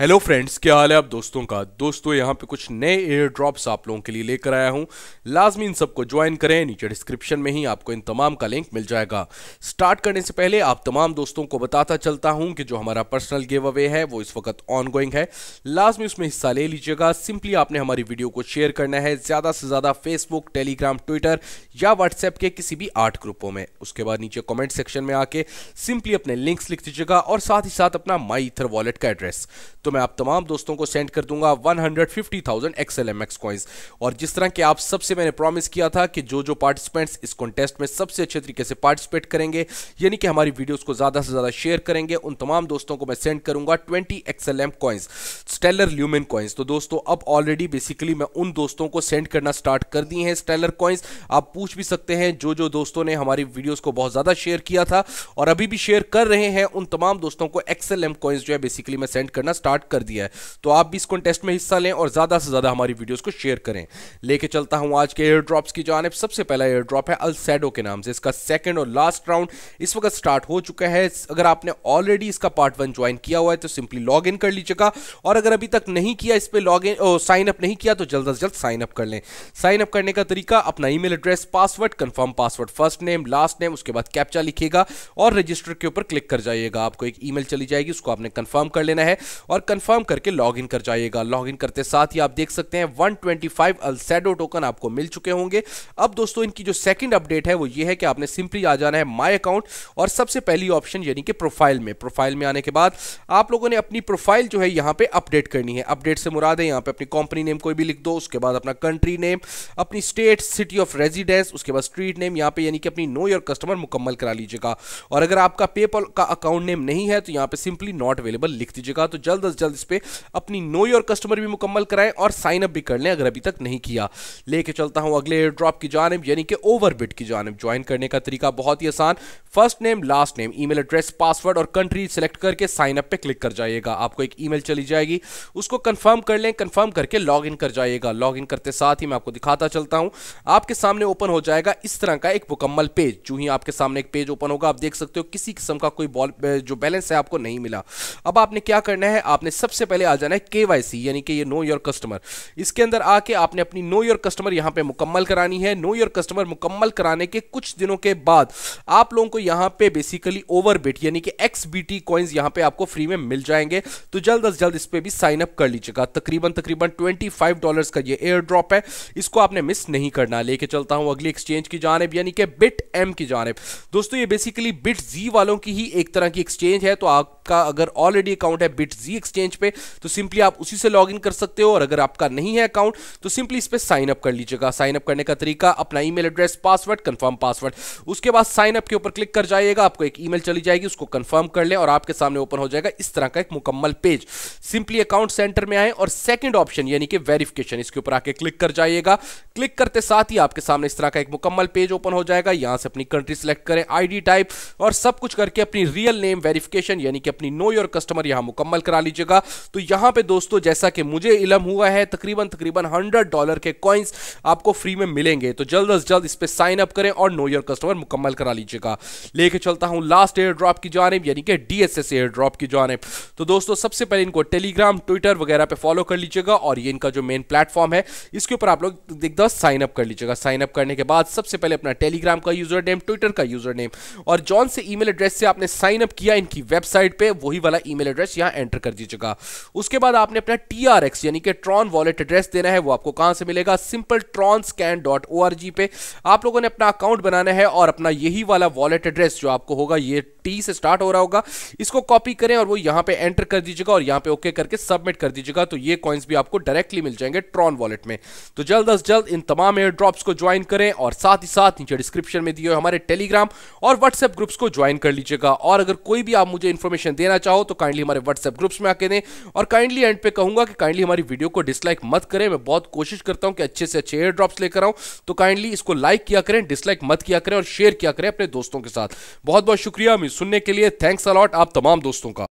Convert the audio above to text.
Hello friends क्या हाल है आप दोस्तों का? दोस्तों, यहाँ पे कुछ नए एयर ड्रॉप्स आप लोगों के लिए लेकर आया हूँ। लाजमी इन सबको ज्वाइन करें, नीचे डिस्क्रिप्शन में ही आपको इन तमाम का लिंक मिल जाएगा। स्टार्ट करने से पहले आप तमाम दोस्तों को बताता चलता हूँ कि जो हमारा पर्सनल गिव अवे है, वो इस वक्त ऑन गोइंग है। लाजमी उसमें हिस्सा ले लीजिएगा। सिंपली आपने हमारी वीडियो को शेयर करना है, ज़्यादा से ज़्यादा फेसबुक टेलीग्राम ट्विटर या व्हाट्सएप के किसी भी आर्ट ग्रुपों में। उसके बाद नीचे कॉमेंट सेक्शन में आके सिंपली अपने लिंक्स लिख दीजिएगा और साथ ही साथ अपना माई इथर वॉलेट का एड्रेस तो मैं आप तमाम दोस्तों को सेंड कर दूँगा 150,000 एक्सएलएमएक्स कॉइंस और जिस तरह के आप सबसे मैंने प्रॉमिस किया था कि जो जो पार्टिसिपेंट्स इस कॉन्टेस्ट में सबसे अच्छे तरीके से पार्टिसिपेट करेंगे यानी कि हमारी वीडियोस को ज़्यादा से ज़्यादा शेयर करेंगे उन तमाम दोस्तों को मैं सेंड करूँगा 20 XLM coins Stellar lumen coins तो दोस्तों अब ऑलरेडी बेसिकली मैं उन दोस्तों को सेंड करना स्टार्ट कर दिए हैं स्टेलर कॉइंस आप पूछ भी सकते हैं जो जो दोस्तों ने हमारी वीडियोस को बहुत ज़्यादा शेयर किया था और अभी भी शेयर कर रहे हैं उन तमाम दोस्तों को एक्सएलएम कॉइंस जो है बेसिकली मैं सेंड करना स्टार्ट कर दिया है। तो आप भी इस कॉन्टेस्ट में हिस्सा लें और ज़्यादा से ज़्यादा हमारी वीडियोस को शेयर करें। लेके चलता हूँ आज के एयर ड्रॉप्स की जानब। सबसे पहला एयर ड्रॉप है अलसैडो के नाम से। इसका सेकंड और लास्ट राउंड इस वक्त स्टार्ट हो चुका है। अगर आपने ऑलरेडी इसका पार्ट वन ज्वाइन किया हुआ है तो सिंपली लॉग इन कर लीजिएगा। और अगर अभी तक नहीं किया, इस पर लॉग इन साइन अप नहीं किया तो जल्द अज जल्द साइन अप कर लें। साइन अप करने का तरीका, अपना email address password confirm password first name last name उसके बाद कैप्चा लिखिएगा। और रजिस्टर के ऊपर क्लिक कर जाइएगा। आपको एक ईमेल चली जाएगी, उसको आपने कंफर्म कर लेना है। और कंफर्म करके लॉग इन कर जाइएगा। लॉग इन करते साथ ही आप देख सकते हैं 125 अल्सेडो टोकन आपको मिल चुके होंगे। अब दोस्तों, इनकी जो सेकंड अपडेट है, वो ये है कि आपने सिंपली आ जाना है माय अकाउंट और सबसे पहली ऑप्शन यानी कि प्रोफ़ाइल में। प्रोफ़ाइल में आने के बाद आप लोगों ने अपनी प्रोफ़ाइल जो है यहाँ पे अपडेट करनी है। अपडेट से मुराद है, यहाँ पे अपनी कंपनी नेम कोई भी लिख दो, उसके बाद अपना कंट्री नेम अपनी स्टेट सिटी ऑफ़ रेजिडेंस उसके बाद स्ट्रीट नेम यहाँ पे यानी कि अपनी नो योर कस्टमर मुकम्मल करा लीजिएगा। और अगर आपका पेपल का अकाउंट नेम नहीं है तो यहाँ पे सिंपली नॉट अवेलेबल लिख दीजिएगा। तो जल्द अज जल्द इस पर अपनी नो योर कस्टमर भी मुकम्मल कराएँ और साइन अप भी कर लें, अगर अभी तक नहीं किया। लेके चलता हूँ अगले एयर ड्रॉप की जानब, यानी कि ओवरबिट की जानब। ज्वाइन करने का तरीका बहुत ही आसान। First name last name email address password और कंट्री सेलेक्ट करके साइन अप पे क्लिक कर जाइएगा। आपको एक ईमेल चली जाएगी। उसको कंफर्म कर लें कंफर्म करके लॉग इन कर जाइएगा। लॉग इन करते साथ ही मैं आपको दिखाता चलता हूँ। आपके सामने ओपन हो जाएगा इस तरह का एक मुकम्मल पेज जो ही आपके सामने एक पेज ओपन होगा, आप देख सकते हो किसी किस्म का कोई जो बैलेंस है आपको नहीं मिला। अब आपने क्या करना है? आपने सबसे पहले आ जाना है केवाईसी यानी कि ये नो योर कस्टमर इसके अंदर आके आपने अपनी नो योर कस्टमर यहाँ पे मुकम्मल करानी है। नो योर कस्टमर मुकम्मल कराने के कुछ दिनों के बाद आप लोगों को यहाँ पे बेसिकली ओवर बिट यानी कि एक्स बी टी कॉइन्स यहाँ पे आपको फ्री में मिल जाएँगे। तो जल्द अज जल्द इस पर भी साइन अप कर लीजिएगा। तकरीबन तकरीबन ट्वेंटी फाइव डॉलर का ये एयर ड्रॉप है। इसको आपने मिस नहीं करना। लेके चलता हूँ अगली एक्सचेंज की जानब, यानी कि बिट एम की जानब। दोस्तों, ये बेसिकली बिट जी वालों की ही एक तरह की एक्सचेंज है तो आपका अगर ऑलरेडी अकाउंट है बिट जी एक्सचेंज पे तो सिंपली आप उसी से लॉग कर सकते हो और अगर आपका नहीं है अकाउंट तो सिंपली इस पर साइन अप कर लीजिएगा। साइन अप करने का तरीका, अपना email address password confirm password उसके बाद साइन अप के ऊपर क्लिक कर जाइएगा, आपको एक ईमेल चली जाएगी, उसको कंफर्म कर ले और आपके सामने ओपन हो जाएगा इस तरह का एक मुकम्मल पेज सिंपली अकाउंट सेंटर में आए और सेकंड ऑप्शन यानी कि वेरिफिकेशन इसके ऊपर आके क्लिक कर जाइएगा। क्लिक करते साथ ही आपके सामने इस तरह का एक मुकम्मल पेज ओपन हो जाएगा। यहाँ से अपनी कंट्री सेलेक्ट करें आईडी टाइप और सब कुछ करके अपनी रियल नेम वेरिफिकेशन यानी कि अपनी नो योर कस्टमर यहाँ मुकम्मल करा लीजिएगा। तो यहाँ पे दोस्तों, जैसा कि मुझे इलम हुआ है, तकरीबन तकरीबन हंड्रेड डॉलर के कॉइन्स आपको फ्री में मिलेंगे। तो जल्द अज जल्द इस पर साइन अप करें और नो योर कस्टमर मुकम्मल करा लीजिएगा। लेके चलता हूँ लास्ट एयर ड्रॉप की जानब, यानी कि डीएसएस एयर ड्रॉप की जानब। तो दोस्तों, सबसे पहले इनको टेलीग्राम ट्विटर वगैरह पे फॉलो कर लीजिएगा और ये इनका जो मेन प्लेटफॉर्म है, इसके ऊपर आप लोग एक दस साइन अप कर लीजिएगा। साइन अप करने के बाद सबसे पहले अपना टेलीग्राम का यूज़र नेम ट्विटर का यूज़र नेम और जॉन से ईमेल एड्रेस से आपने साइन अप किया इनकी वेबसाइट पे वही वाला ईमेल एड्रेस यहाँ एंटर कर दीजिएगा। उसके बाद आपने अपना टीआरएक्स यानी कि ट्रॉन वॉलेट एड्रेस देना है, वो आपको कहाँ से मिलेगा? Simple Tron scan dot O पे। आप लोगों ने अपना अकाउंट बनाना है और अपना यही वाला वॉलेट एड्रेस जो आपको होगा, ये टी से स्टार्ट हो रहा होगा। इसको कॉपी करें और वो यहाँ पे एंटर कर दीजिएगा और यहाँ पे ओके करके सबमिट कर दीजिएगा। तो ये कॉइन्स भी आपको डायरेक्टली मिल जाएँगे ट्रॉन वॉलेट में। तो जल्द अज जल्द इन तमाम एयर ड्रॉप्स को ज्वाइन करें और साथ ही साथ नीचे डिस्क्रिप्शन में दिए हमारे टेलीग्राम और व्हाट्सएप ग्रुप्स को ज्वाइन कर लीजिएगा। और अगर कोई भी आप मुझे इन्फॉर्मेशन देना चाहो तो काइंडली हमारे व्हाट्सएप ग्रुप्स में आके दें और काइंडली एंड पे कहूँगा कि काइंडली हमारी वीडियो को डिसलाइक मत करें। मैं बहुत कोशिश करता हूँ कि अच्छे से अच्छे एयर ड्रॉप्स लेकर आऊँ। तो काइंडली इसको लाइक किया करें डिसलाइक मत किया करें और शेयर किया करें अपने दोस्तों के साथ। बहुत बहुत शुक्रिया सुनने के लिए। थैंक्स अलॉट आप तमाम दोस्तों का।